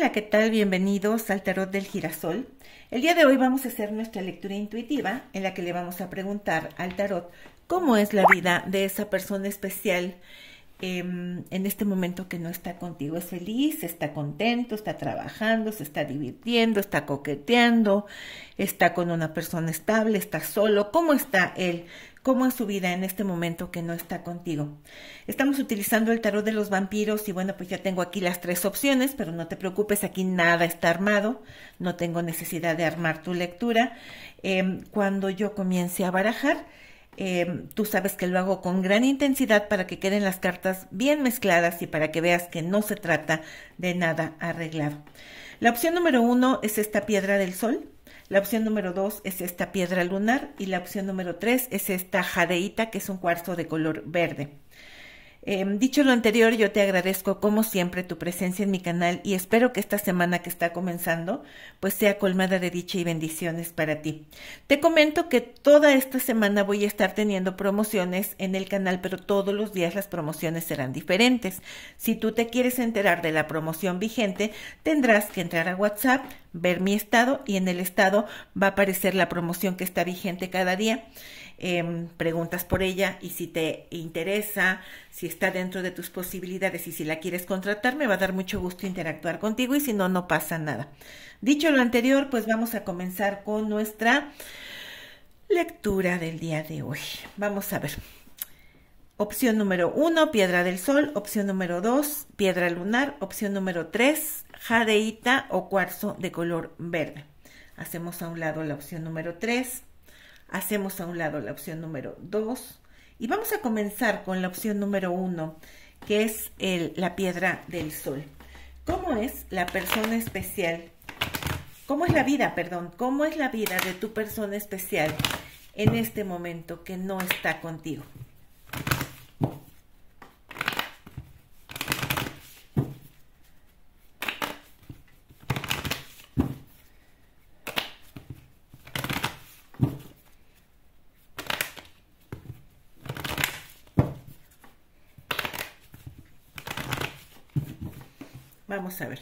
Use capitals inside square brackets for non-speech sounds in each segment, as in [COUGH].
Hola, ¿qué tal? Bienvenidos al Tarot del Girasol. El día de hoy vamos a hacer nuestra lectura intuitiva en la que le vamos a preguntar al tarot cómo es la vida de esa persona especial em, en este momento que no está contigo. ¿Es feliz? ¿Está contento? ¿Está trabajando? ¿Se está divirtiendo? ¿Está coqueteando? ¿Está con una persona estable? ¿Está solo? ¿Cómo está él? Cómo es su vida en este momento que no está contigo. Estamos utilizando el tarot de los vampiros y bueno, pues ya tengo aquí las tres opciones, pero no te preocupes, aquí nada está armado, no tengo necesidad de armar tu lectura. Em, cuando yo comience a barajar, em, tú sabes que lo hago con gran intensidad para que queden las cartas bien mezcladas y para que veas que no se trata de nada arreglado. La opción número uno es esta piedra del sol. La opción número dos es esta piedra lunar y la opción número tres es esta jadeíta que es un cuarzo de color verde. Em, dicho lo anterior, yo te agradezco como siempre tu presencia en mi canal y espero que esta semana que está comenzando pues sea colmada de dicha y bendiciones para ti. Te comento que toda esta semana voy a estar teniendo promociones en el canal, pero todos los días las promociones serán diferentes. Si tú te quieres enterar de la promoción vigente, tendrás que entrar a WhatsApp, ver mi estado y en el estado va a aparecer la promoción que está vigente cada día. Em, preguntas por ella y si te interesa, si está dentro de tus posibilidades y si la quieres contratar, me va a dar mucho gusto interactuar contigo y si no, no pasa nada. Dicho lo anterior, pues vamos a comenzar con nuestra lectura del día de hoy. Vamos a ver. Opción número uno, piedra del sol. Opción número dos, piedra lunar. Opción número tres, jadeíta o cuarzo de color verde. Hacemos a un lado la opción número tres. Hacemos a un lado la opción número 2 y vamos a comenzar con la opción número 1, que es el, la piedra del sol. ¿Cómo es la persona especial? ¿Cómo es la vida, perdón? ¿Cómo es la vida de tu persona especial en este momento que no está contigo? Vamos a ver.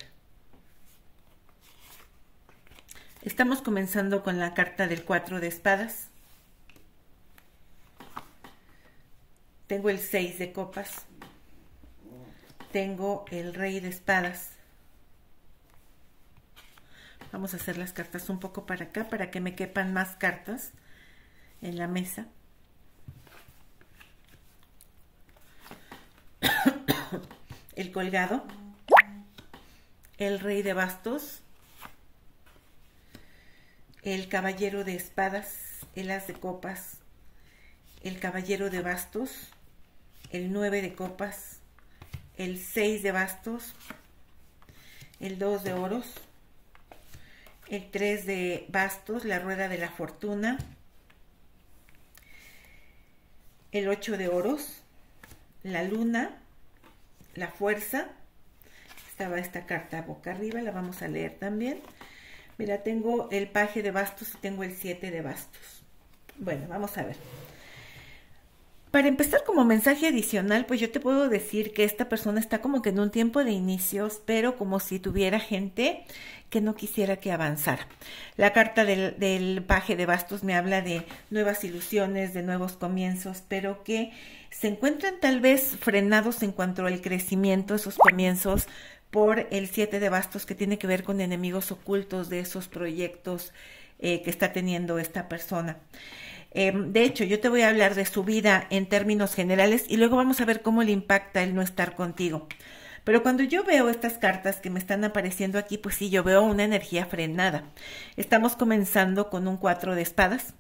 Estamos comenzando con la carta del cuatro de espadas. Tengo el seis de copas. Tengo el rey de espadas. Vamos a hacer las cartas un poco para acá para que me quepan más cartas en la mesa. [COUGHS] el colgado el rey de bastos, el caballero de espadas, el as de copas, el caballero de bastos, el nueve de copas, el seis de bastos, el dos de oros, el tres de bastos, la rueda de la fortuna, el ocho de oros, la luna, la fuerza, estaba esta carta boca arriba, la vamos a leer también. Mira, tengo el paje de bastos y tengo el 7 de bastos. Bueno, vamos a ver. Para empezar como mensaje adicional, pues yo te puedo decir que esta persona está como que en un tiempo de inicios, pero como si tuviera gente que no quisiera que avanzara. La carta del, del paje de bastos me habla de nuevas ilusiones, de nuevos comienzos, pero que se encuentran tal vez frenados en cuanto al crecimiento, esos comienzos por el siete de bastos que tiene que ver con enemigos ocultos de esos proyectos eh, que está teniendo esta persona. Em, de hecho, yo te voy a hablar de su vida en términos generales y luego vamos a ver cómo le impacta el no estar contigo. Pero cuando yo veo estas cartas que me están apareciendo aquí, pues sí, yo veo una energía frenada. Estamos comenzando con un cuatro de espadas.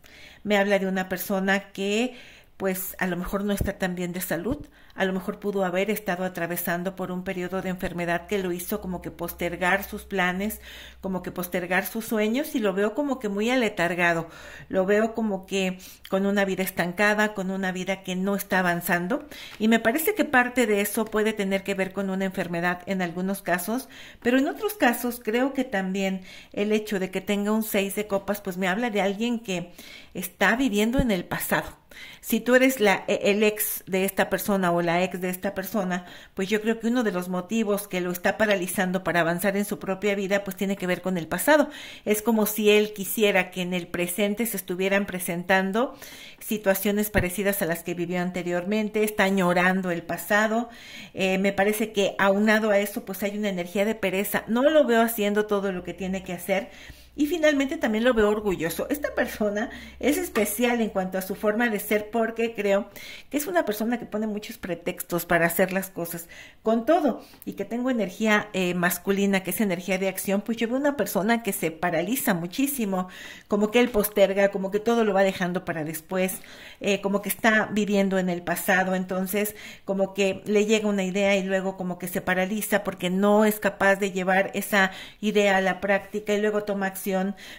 Me habla de una persona que pues a lo mejor no está tan bien de salud, a lo mejor pudo haber estado atravesando por un periodo de enfermedad que lo hizo como que postergar sus planes, como que postergar sus sueños y lo veo como que muy aletargado, lo veo como que con una vida estancada, con una vida que no está avanzando. Y me parece que parte de eso puede tener que ver con una enfermedad en algunos casos, pero en otros casos creo que también el hecho de que tenga un seis de copas pues me habla de alguien que está viviendo en el pasado Si tú eres la, e, el ex de esta persona o la ex de esta persona, pues yo creo que uno de los motivos que lo está paralizando para avanzar en su propia vida, pues tiene que ver con el pasado. Es como si él quisiera que en el presente se estuvieran presentando situaciones parecidas a las que vivió anteriormente, está añorando el pasado. Eh, me parece que aunado a eso, pues hay una energía de pereza. No lo veo haciendo todo lo que tiene que hacer y finalmente también lo veo orgulloso. Esta persona es especial en cuanto a su forma de ser porque creo que es una persona que pone muchos pretextos para hacer las cosas. Con todo, y que tengo energía eh, masculina, que es energía de acción, pues yo veo una persona que se paraliza muchísimo, como que él posterga, como que todo lo va dejando para después, eh, como que está viviendo en el pasado, entonces como que le llega una idea y luego como que se paraliza porque no es capaz de llevar esa idea a la práctica y luego toma acción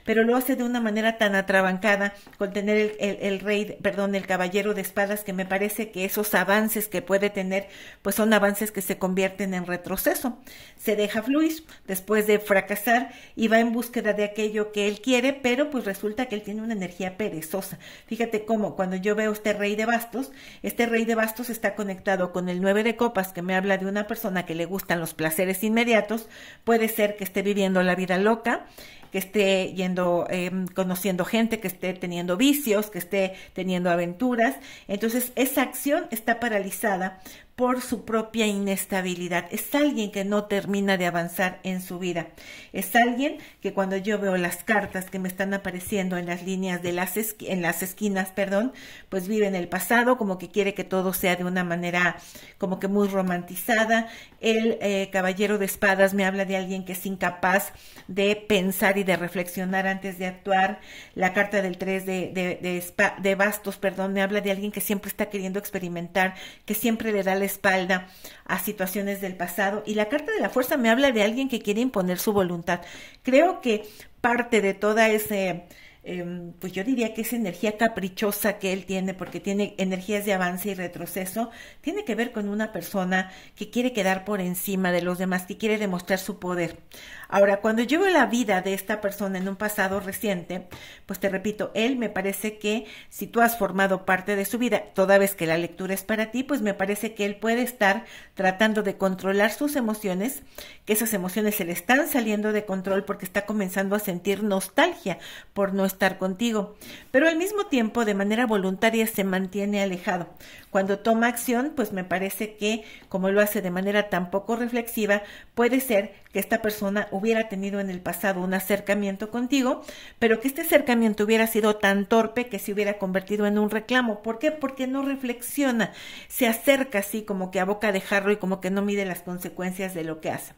pero lo hace de una manera tan atrabancada con tener el, rey, perdón, el caballero de espadas, que me parece que esos avances que puede tener, pues son avances que se convierten en retroceso. Se deja fluir después de fracasar y va en búsqueda de aquello que él quiere, pero pues resulta que él tiene una energía perezosa. Fíjate cómo cuando yo veo este rey de bastos, este rey de bastos está conectado con el nueve de copas, que me habla de una persona que le gustan los placeres inmediatos, puede ser que esté viviendo la vida loca, que esté yendo, em, conociendo gente, que esté teniendo vicios, que esté teniendo aventuras. Entonces, esa acción está paralizada por su propia inestabilidad. Es alguien que no termina de avanzar en su vida. Es alguien que cuando yo veo las cartas que me están apareciendo en las líneas de las en las esquinas, perdón, pues vive en el pasado, como que quiere que todo sea de una manera como que muy romantizada. El eh, caballero de espadas me habla de alguien que es incapaz de pensar y de reflexionar antes de actuar. La carta del 3 de, de, de bastos, perdón, me habla de alguien que siempre está queriendo experimentar, que siempre le da la espalda a situaciones del pasado. Y la carta de la fuerza me habla de alguien que quiere imponer su voluntad. Creo que parte de toda ese Em, pues yo diría que esa energía caprichosa que él tiene, porque tiene energías de avance y retroceso, tiene que ver con una persona que quiere quedar por encima de los demás, que quiere demostrar su poder. Ahora, cuando yo veo la vida de esta persona en un pasado reciente, pues te repito, él me parece que si tú has formado parte de su vida, toda vez que la lectura es para ti, pues me parece que él puede estar tratando de controlar sus emociones, que esas emociones se le están saliendo de control porque está comenzando a sentir nostalgia por no estar contigo, pero al mismo tiempo de manera voluntaria se mantiene alejado. Cuando toma acción, pues me parece que como lo hace de manera tan poco reflexiva, puede ser que esta persona hubiera tenido en el pasado un acercamiento contigo, pero que este acercamiento hubiera sido tan torpe que se hubiera convertido en un reclamo. ¿Por qué? Porque no reflexiona, se acerca así como que a boca de jarro y como que no mide las consecuencias de lo que hace.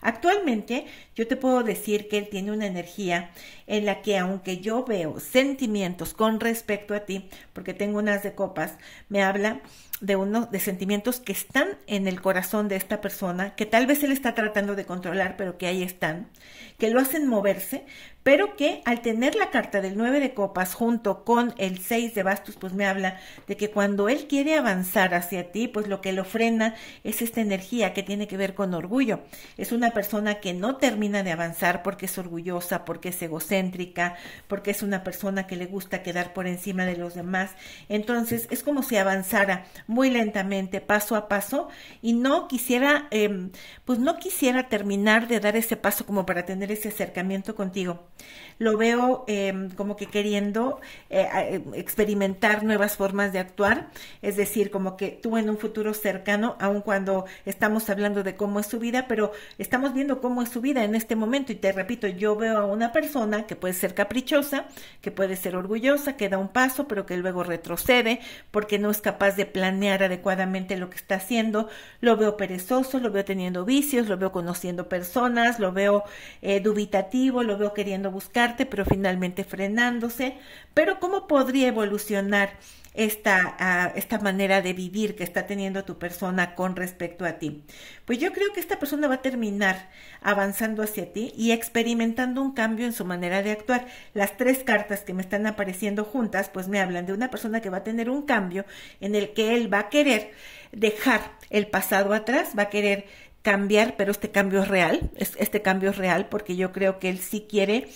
Actualmente yo te puedo decir que él tiene una energía en la que aunque yo veo sentimientos con respecto a ti, porque tengo unas de copas, me habla de unos de sentimientos que están en el corazón de esta persona, que tal vez él está tratando de controlar, pero que ahí están, que lo hacen moverse, pero que al tener la carta del 9 de copas junto con el 6 de bastos, pues me habla de que cuando él quiere avanzar hacia ti, pues lo que lo frena es esta energía que tiene que ver con orgullo. Es una persona que no termina de avanzar porque es orgullosa, porque es egocéntrica, porque es una persona que le gusta quedar por encima de los demás. Entonces es como si avanzara muy lentamente, paso a paso, y no quisiera, eh, pues no quisiera terminar de dar ese paso como para tener ese acercamiento contigo lo veo em, como que queriendo eh, eh, experimentar nuevas formas de actuar, es decir, como que tú en un futuro cercano, aun cuando estamos hablando de cómo es su vida, pero estamos viendo cómo es su vida en este momento. Y te repito, yo veo a una persona que puede ser caprichosa, que puede ser orgullosa, que da un paso, pero que luego retrocede porque no es capaz de planear adecuadamente lo que está haciendo, lo veo perezoso, lo veo teniendo vicios, lo veo conociendo personas, lo veo eh, dubitativo, lo veo queriendo buscarte, pero finalmente frenándose. Pero ¿cómo podría evolucionar esta, ah, esta manera de vivir que está teniendo tu persona con respecto a ti? Pues yo creo que esta persona va a terminar avanzando hacia ti y experimentando un cambio en su manera de actuar. Las tres cartas que me están apareciendo juntas, pues me hablan de una persona que va a tener un cambio en el que él va a querer dejar el pasado atrás, va a querer cambiar, pero este cambio es real, este cambio es real porque yo creo que él sí quiere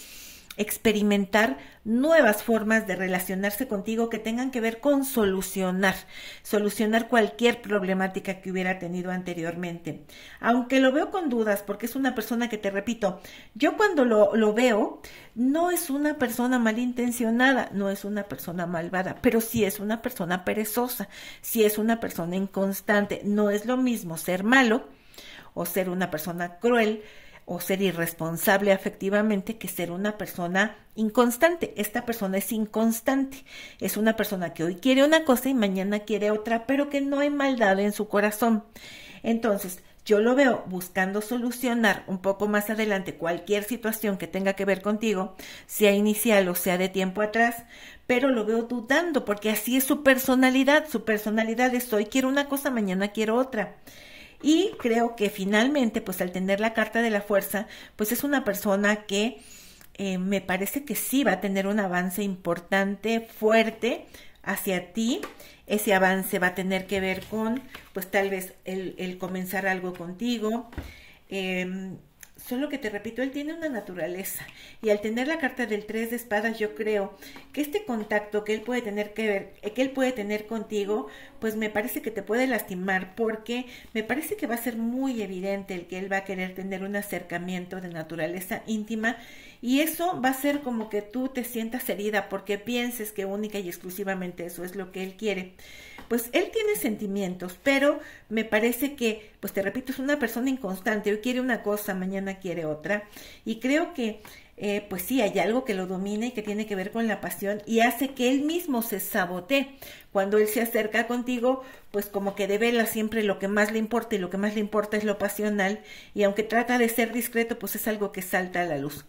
experimentar nuevas formas de relacionarse contigo que tengan que ver con solucionar, solucionar cualquier problemática que hubiera tenido anteriormente. Aunque lo veo con dudas, porque es una persona que te repito, yo cuando lo, lo veo, no es una persona malintencionada, no es una persona malvada, pero sí es una persona perezosa, sí es una persona inconstante. No es lo mismo ser malo o ser una persona cruel o ser irresponsable afectivamente que ser una persona inconstante. Esta persona es inconstante. Es una persona que hoy quiere una cosa y mañana quiere otra, pero que no hay maldad en su corazón. Entonces, yo lo veo buscando solucionar un poco más adelante cualquier situación que tenga que ver contigo, sea inicial o sea de tiempo atrás, pero lo veo dudando porque así es su personalidad. Su personalidad es hoy quiero una cosa, mañana quiero otra. Y creo que finalmente, pues al tener la carta de la fuerza, pues es una persona que eh, me parece que sí va a tener un avance importante, fuerte hacia ti. Ese avance va a tener que ver con, pues tal vez el, el comenzar algo contigo. Eh, Solo que te repito, él tiene una naturaleza. Y al tener la carta del tres de espadas yo creo que este contacto que él puede tener que ver, eh, que él puede tener contigo, pues me parece que te puede lastimar porque me parece que va a ser muy evidente el que él va a querer tener un acercamiento de naturaleza íntima y eso va a ser como que tú te sientas herida porque pienses que única y exclusivamente eso es lo que él quiere. Pues él tiene sentimientos, pero me parece que, pues te repito, es una persona inconstante, hoy quiere una cosa, mañana quiere otra, y creo que eh, pues sí, hay algo que lo domina y que tiene que ver con la pasión y hace que él mismo se sabotee. Cuando él se acerca contigo, pues como que devela siempre lo que más le importa y lo que más le importa es lo pasional y aunque trata de ser discreto, pues es algo que salta a la luz.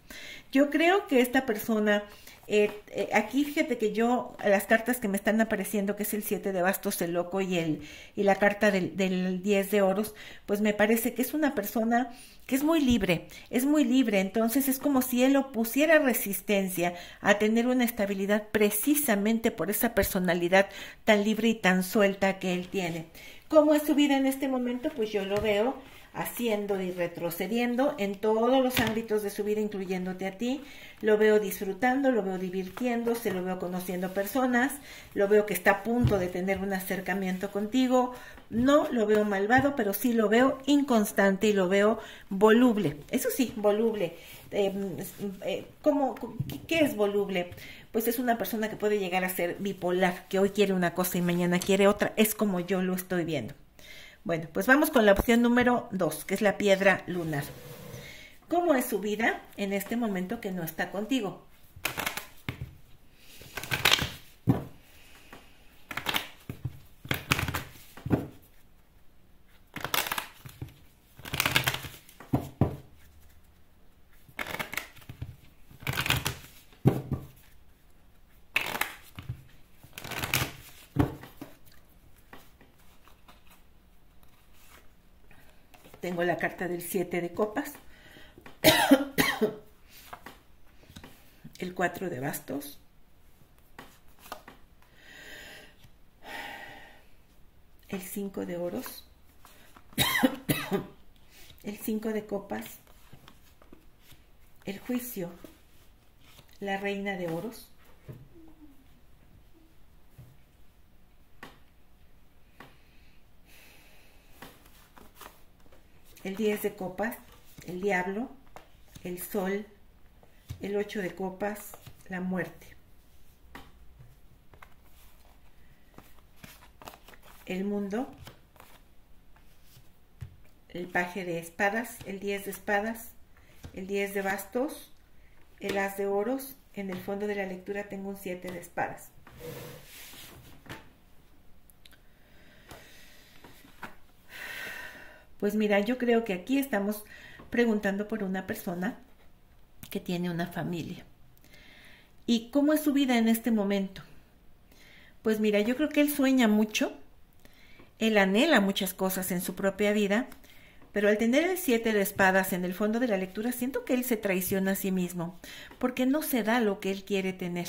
Yo creo que esta persona eh, eh, aquí fíjate que yo, las cartas que me están apareciendo, que es el 7 de bastos, el loco y, el, y la carta del, del 10 de oros, pues me parece que es una persona que es muy libre, es muy libre, entonces es como si él opusiera resistencia a tener una estabilidad precisamente por esa personalidad tan libre y tan suelta que él tiene. ¿Cómo es su vida en este momento? Pues yo lo veo haciendo y retrocediendo en todos los ámbitos de su vida, incluyéndote a ti. Lo veo disfrutando, lo veo divirtiéndose, lo veo conociendo personas, lo veo que está a punto de tener un acercamiento contigo. No lo veo malvado, pero sí lo veo inconstante y lo veo voluble. Eso sí, voluble. Em, eh, ¿cómo, ¿Qué es voluble? Pues es una persona que puede llegar a ser bipolar, que hoy quiere una cosa y mañana quiere otra. Es como yo lo estoy viendo. Bueno, pues vamos con la opción número 2, que es la piedra lunar. ¿Cómo es su vida en este momento que no está contigo? Tengo la carta del 7 de copas, [COUGHS] el 4 de bastos, el 5 de oros, [COUGHS] el 5 de copas, el juicio, la reina de oros, el 10 de copas, el diablo, el sol, el 8 de copas, la muerte. El mundo, el paje de espadas, el 10 de espadas, el 10 de bastos, el as de oros. En el fondo de la lectura tengo un 7 de espadas. Pues mira, yo creo que aquí estamos preguntando por una persona que tiene una familia. ¿Y cómo es su vida en este momento? Pues mira, yo creo que él sueña mucho, él anhela muchas cosas en su propia vida, pero al tener el siete de espadas en el fondo de la lectura, siento que él se traiciona a sí mismo, porque no se da lo que él quiere tener.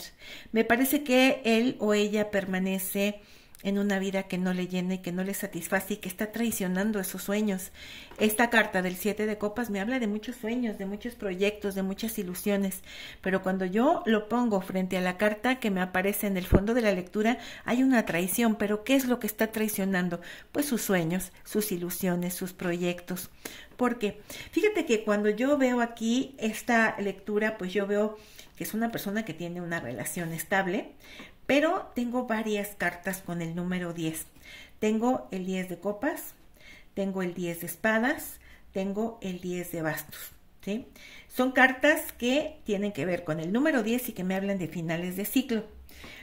Me parece que él o ella permanece en una vida que no le llena y que no le satisface y que está traicionando esos sueños. Esta carta del siete de copas me habla de muchos sueños, de muchos proyectos, de muchas ilusiones, pero cuando yo lo pongo frente a la carta que me aparece en el fondo de la lectura, hay una traición, pero ¿qué es lo que está traicionando? Pues sus sueños, sus ilusiones, sus proyectos. Porque fíjate que cuando yo veo aquí esta lectura, pues yo veo que es una persona que tiene una relación estable, pero tengo varias cartas con el número 10. Tengo el 10 de copas, tengo el 10 de espadas, tengo el 10 de bastos. Son cartas que tienen que ver con el número 10 y que me hablan de finales de ciclo.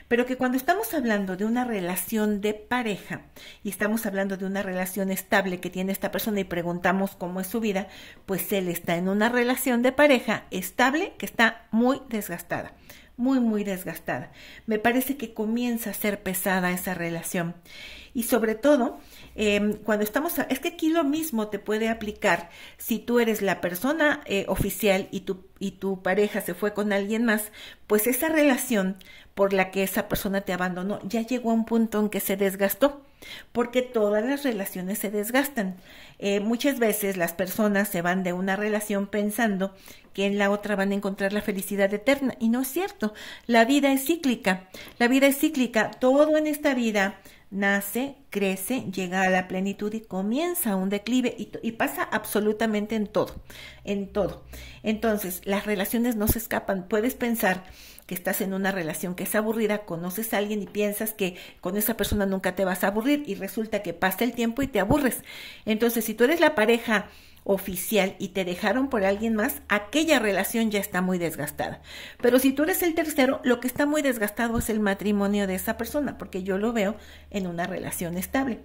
Pero que cuando estamos hablando de una relación de pareja y estamos hablando de una relación estable que tiene esta persona y preguntamos cómo es su vida, pues él está en una relación de pareja estable que está muy desgastada muy, muy desgastada. Me parece que comienza a ser pesada esa relación. Y sobre todo, em, cuando estamos, es que aquí lo mismo te puede aplicar si tú eres la persona eh, oficial y tu, y tu pareja se fue con alguien más, pues esa relación por la que esa persona te abandonó ya llegó a un punto en que se desgastó, porque todas las relaciones se desgastan. Eh, muchas veces las personas se van de una relación pensando en la otra van a encontrar la felicidad eterna. Y no es cierto. La vida es cíclica. La vida es cíclica. Todo en esta vida nace, crece, llega a la plenitud y comienza un declive y, y, pasa absolutamente en todo, en todo. Entonces, las relaciones no se escapan. Puedes pensar que estás en una relación que es aburrida, conoces a alguien y piensas que con esa persona nunca te vas a aburrir y resulta que pasa el tiempo y te aburres. Entonces, si tú eres la pareja oficial y te dejaron por alguien más, aquella relación ya está muy desgastada. Pero si tú eres el tercero, lo que está muy desgastado es el matrimonio de esa persona, porque yo lo veo en una relación estable.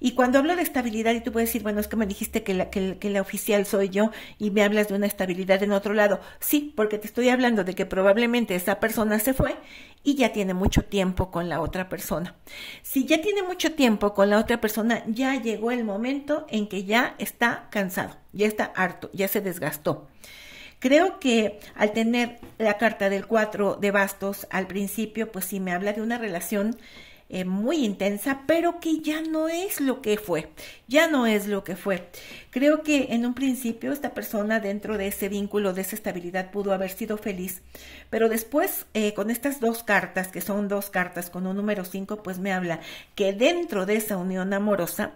Y cuando hablo de estabilidad, y tú puedes decir, bueno, es que me dijiste que la, que, la oficial soy yo y me hablas de una estabilidad en otro lado. Sí, porque te estoy hablando de que probablemente esa persona se fue y ya tiene mucho tiempo con la otra persona. Si ya tiene mucho tiempo con la otra persona, ya llegó el momento en que ya está cansado, ya está harto, ya se desgastó. Creo que al tener la carta del 4 de bastos al principio, pues sí me habla de una relación eh, muy intensa, pero que ya no es lo que fue, ya no es lo que fue. Creo que en un principio esta persona dentro de ese vínculo, de esa estabilidad, pudo haber sido feliz, pero después eh, con estas dos cartas, que son dos cartas con un número 5, pues me habla que dentro de esa unión amorosa,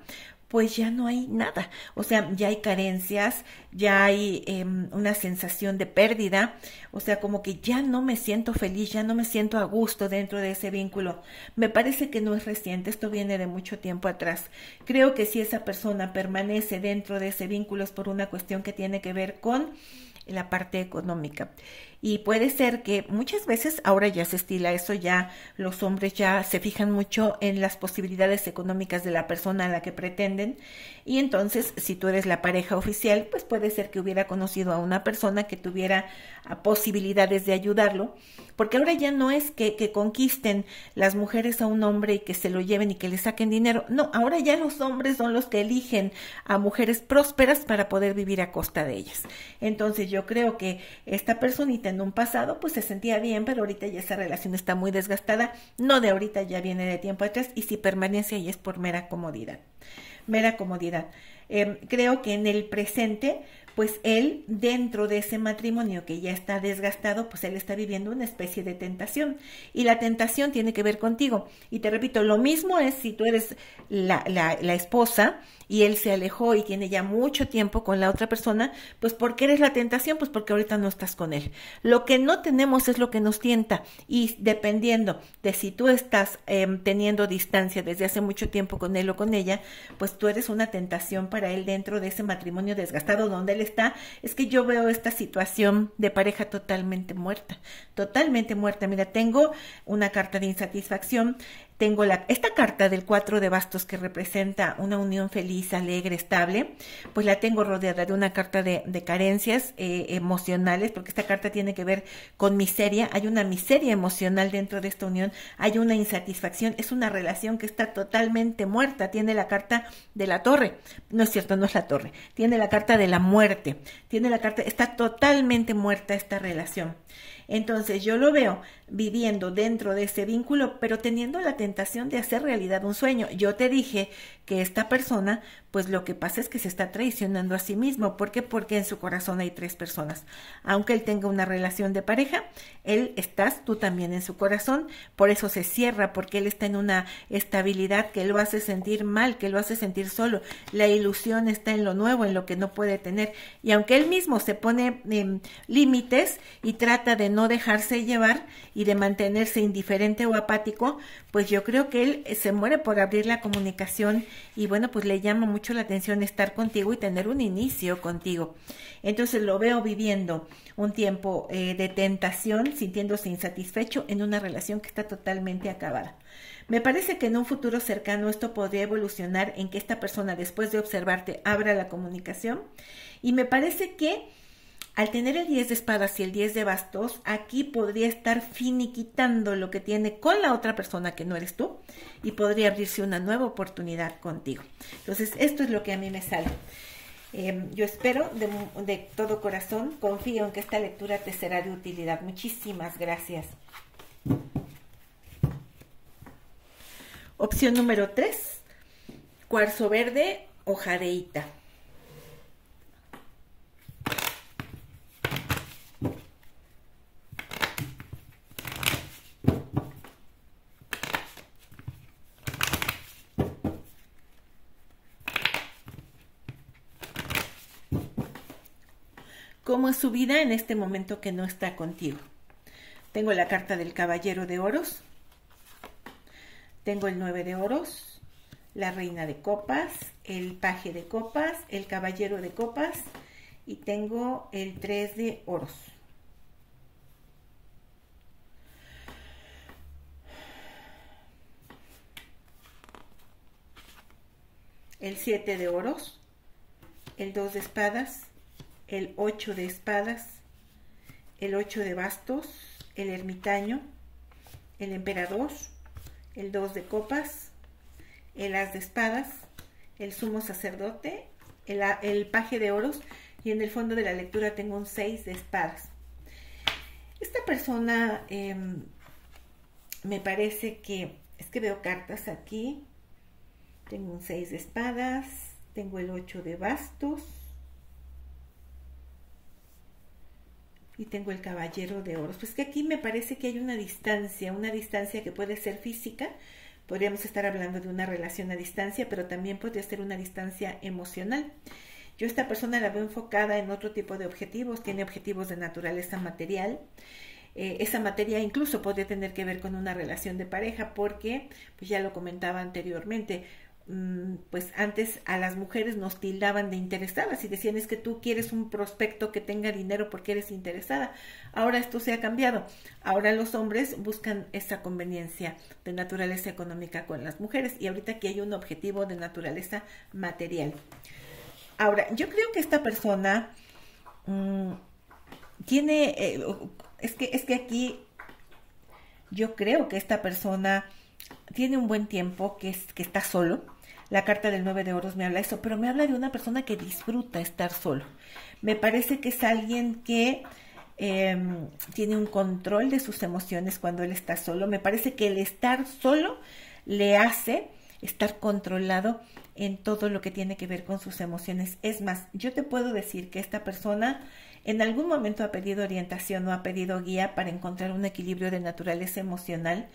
pues ya no hay nada. O sea, ya hay carencias, ya hay em, una sensación de pérdida, o sea, como que ya no me siento feliz, ya no me siento a gusto dentro de ese vínculo. Me parece que no es reciente, esto viene de mucho tiempo atrás. Creo que si esa persona permanece dentro de ese vínculo es por una cuestión que tiene que ver con la parte económica. Y puede ser que muchas veces ahora ya se estila eso, ya los hombres ya se fijan mucho en las posibilidades económicas de la persona a la que pretenden. Y entonces, si tú eres la pareja oficial, pues puede ser que hubiera conocido a una persona que tuviera posibilidades de ayudarlo. Porque ahora ya no es que, conquisten las mujeres a un hombre y que se lo lleven y que le saquen dinero. No, ahora ya los hombres son los que eligen a mujeres prósperas para poder vivir a costa de ellas. Entonces yo creo que esta personita en un pasado pues se sentía bien, pero ahorita ya esa relación está muy desgastada, no de ahorita, ya viene de tiempo atrás y si permanece ahí es por mera comodidad, mera comodidad. Em, creo que en el presente pues él dentro de ese matrimonio que ya está desgastado, pues él está viviendo una especie de tentación. Y la tentación tiene que ver contigo. Y te repito, lo mismo es si tú eres la, la, la esposa y él se alejó y tiene ya mucho tiempo con la otra persona, pues ¿por qué eres la tentación? Pues porque ahorita no estás con él. Lo que no tenemos es lo que nos tienta. Y dependiendo de si tú estás em, teniendo distancia desde hace mucho tiempo con él o con ella, pues tú eres una tentación para él dentro de ese matrimonio desgastado donde él es que yo veo esta situación de pareja totalmente muerta, totalmente muerta. Mira, tengo una carta de insatisfacción, tengo la, esta carta del cuatro de bastos que representa una unión feliz, alegre, estable, pues la tengo rodeada de una carta de, carencias eh, emocionales, porque esta carta tiene que ver con miseria, hay una miseria emocional dentro de esta unión, hay una insatisfacción, es una relación que está totalmente muerta, tiene la carta de la torre, no es cierto, no es la torre, tiene la carta de la muerte, tiene la carta, está totalmente muerta esta relación. Entonces yo lo veo viviendo dentro de ese vínculo, pero teniendo la tentación de hacer realidad un sueño. Yo te dije que esta persona, pues lo que pasa es que se está traicionando a sí mismo. ¿Por qué? Porque en su corazón hay tres personas. Aunque él tenga una relación de pareja, él estás tú también en su corazón, por eso se cierra, porque él está en una estabilidad que lo hace sentir mal, que lo hace sentir solo. La ilusión está en lo nuevo, en lo que no puede tener. Y aunque él mismo se pone em, límites y trata de no dejarse llevar y de mantenerse indiferente o apático, pues yo creo que él se muere por abrir la comunicación y bueno, pues le llama mucho la atención estar contigo y tener un inicio contigo. Entonces lo veo viviendo un tiempo eh, de tentación, sintiéndose insatisfecho en una relación que está totalmente acabada. Me parece que en un futuro cercano esto podría evolucionar en que esta persona, después de observarte, abra la comunicación. Y me parece que al tener el 10 de espadas y el 10 de bastos, aquí podría estar finiquitando lo que tiene con la otra persona que no eres tú y podría abrirse una nueva oportunidad contigo. Entonces, esto es lo que a mí me sale. Em, yo espero de, de todo corazón, confío en que esta lectura te será de utilidad. Muchísimas gracias. Opción número 3, cuarzo verde o jadeíta. ¿Cómo su vida en este momento que no está contigo? Tengo la carta del caballero de oros, tengo el 9 de oros, la reina de copas, el paje de copas, el caballero de copas y tengo el 3 de oros. El 7 de oros, el 2 de espadas, el 8 de espadas, el 8 de bastos, el ermitaño, el emperador, el 2 de copas, el as de espadas, el sumo sacerdote, el, paje de oros y en el fondo de la lectura tengo un 6 de espadas. Esta persona em, me parece que, es que veo cartas aquí, tengo un 6 de espadas, tengo el 8 de bastos, y tengo el caballero de oros. Pues que aquí me parece que hay una distancia, una distancia que puede ser física, podríamos estar hablando de una relación a distancia, pero también podría ser una distancia emocional. Yo esta persona la veo enfocada en otro tipo de objetivos, tiene objetivos de naturaleza material. Eh, esa materia incluso podría tener que ver con una relación de pareja porque, pues ya lo comentaba anteriormente, pues antes a las mujeres nos tildaban de interesadas y decían es que tú quieres un prospecto que tenga dinero porque eres interesada. Ahora esto se ha cambiado. Ahora los hombres buscan esa conveniencia de naturaleza económica con las mujeres y ahorita aquí hay un objetivo de naturaleza material. Ahora, yo creo que esta persona mm, tiene, eh, es, que, es que aquí yo creo que esta persona tiene un buen tiempo que, es, que está solo, la carta del 9 de oros me habla eso, pero me habla de una persona que disfruta estar solo. Me parece que es alguien que em, tiene un control de sus emociones cuando él está solo. Me parece que el estar solo le hace estar controlado en todo lo que tiene que ver con sus emociones. Es más, yo te puedo decir que esta persona en algún momento ha pedido orientación o ha pedido guía para encontrar un equilibrio de naturaleza emocional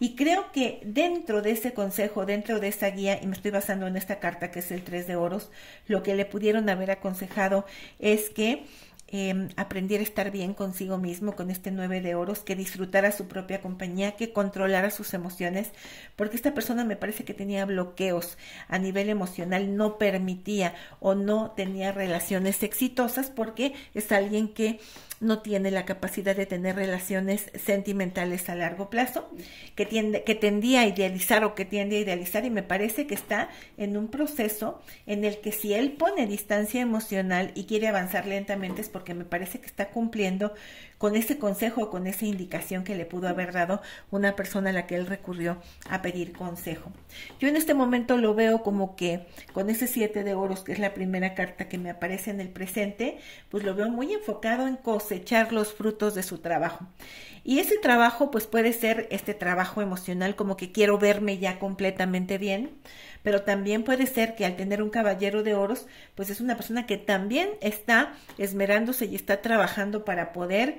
y creo que dentro de ese consejo, dentro de esa guía, y me estoy basando en esta carta que es el 3 de oros, lo que le pudieron haber aconsejado es que eh, aprendiera a estar bien consigo mismo con este 9 de oros, que disfrutara su propia compañía, que controlara sus emociones, porque esta persona me parece que tenía bloqueos a nivel emocional, no permitía o no tenía relaciones exitosas porque es alguien que no tiene la capacidad de tener relaciones sentimentales a largo plazo, que, tiende, que tendía a idealizar o que tiende a idealizar y me parece que está en un proceso en el que si él pone distancia emocional y quiere avanzar lentamente es porque porque me parece que está cumpliendo con ese consejo, con esa indicación que le pudo haber dado una persona a la que él recurrió a pedir consejo. Yo en este momento lo veo como que con ese siete de oros, que es la primera carta que me aparece en el presente, pues lo veo muy enfocado en cosechar los frutos de su trabajo. Y ese trabajo pues puede ser este trabajo emocional como que quiero verme ya completamente bien, pero también puede ser que al tener un caballero de oros, pues es una persona que también está esmerándose y está trabajando para poder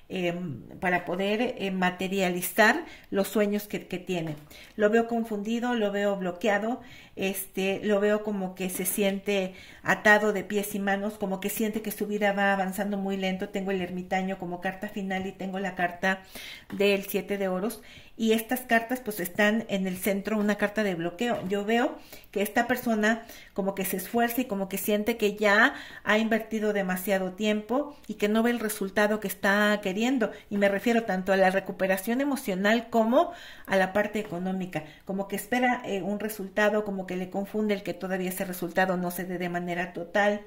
Em, para poder eh, materializar los sueños que, que, tiene. Lo veo confundido, lo veo bloqueado, este, lo veo como que se siente atado de pies y manos, como que siente que su vida va avanzando muy lento. Tengo el ermitaño como carta final y tengo la carta del siete de oros y estas cartas pues están en el centro una carta de bloqueo. Yo veo que esta persona como que se esfuerza y como que siente que ya ha invertido demasiado tiempo y que no ve el resultado que está queriendo. Y me refiero tanto a la recuperación emocional como a la parte económica. Como que espera eh, un resultado, como que le confunde el que todavía ese resultado no se dé de manera total.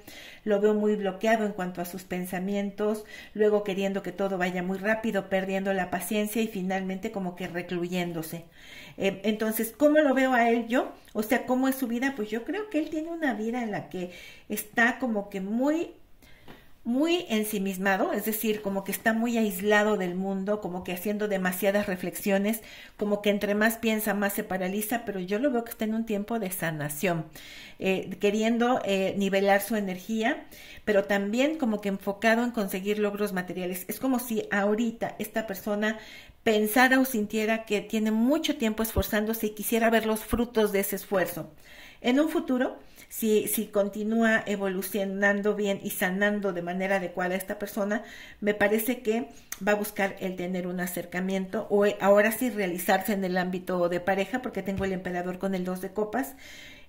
Lo veo muy bloqueado en cuanto a sus pensamientos, luego queriendo que todo vaya muy rápido, perdiendo la paciencia y finalmente como que recluyéndose. Eh, entonces, ¿cómo lo veo a él yo? O sea, ¿cómo es su vida? Pues yo creo que él tiene una vida en la que está como que muy muy ensimismado, es decir, como que está muy aislado del mundo, como que haciendo demasiadas reflexiones, como que entre más piensa, más se paraliza, pero yo lo veo que está en un tiempo de sanación, eh, queriendo eh, nivelar su energía, pero también como que enfocado en conseguir logros materiales. Es como si ahorita esta persona pensara o sintiera que tiene mucho tiempo esforzándose y quisiera ver los frutos de ese esfuerzo. En un futuro, si, si continúa evolucionando bien y sanando de manera adecuada a esta persona, me parece que va a buscar el tener un acercamiento o ahora sí realizarse en el ámbito de pareja, porque tengo el emperador con el dos de copas,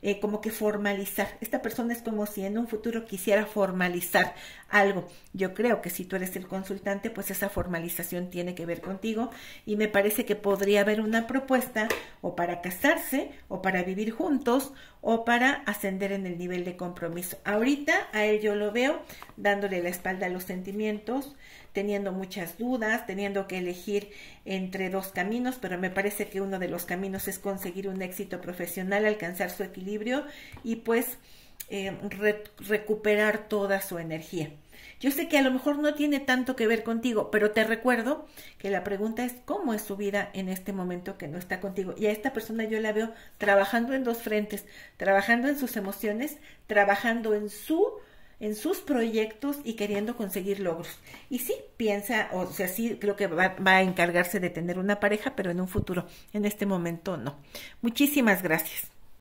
eh, como que formalizar. Esta persona es como si en un futuro quisiera formalizar algo. Yo creo que si tú eres el consultante, pues esa formalización tiene que ver contigo y me parece que podría haber una propuesta o para casarse o para vivir juntos o para ascender en el nivel de compromiso. Ahorita a él yo lo veo dándole la espalda a los sentimientos, teniendo muchas dudas, teniendo que elegir entre dos caminos, pero me parece que uno de los caminos es conseguir un éxito profesional, alcanzar su equilibrio y pues eh, recuperar toda su energía. Yo sé que a lo mejor no tiene tanto que ver contigo, pero te recuerdo que la pregunta es cómo es su vida en este momento que no está contigo. Y a esta persona yo la veo trabajando en dos frentes, trabajando en sus emociones, trabajando en su en sus proyectos y queriendo conseguir logros. Y sí, piensa, o sea, sí creo que va, va, a encargarse de tener una pareja, pero en un futuro, en este momento no. Muchísimas gracias.